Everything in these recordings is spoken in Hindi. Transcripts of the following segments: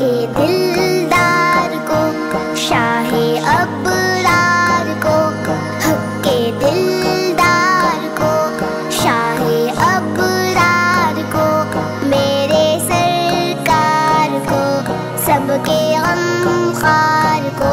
के दिलदार को अबरार को दिलदार को अबरार को, मेरे सरकार को को,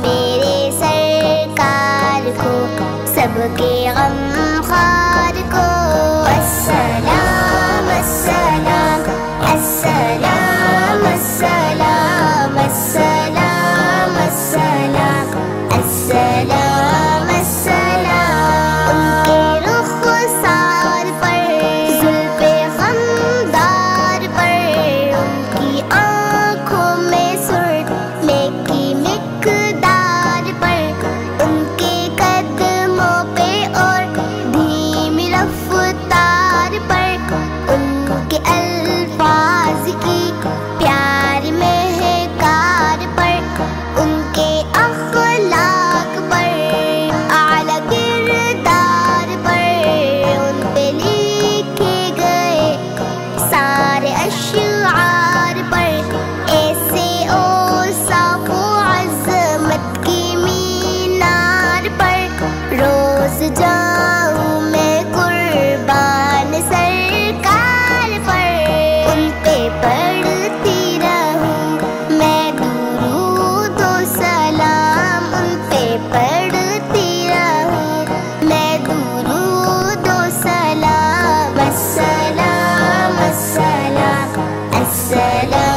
मेरे सरकार को, सबके गम salam.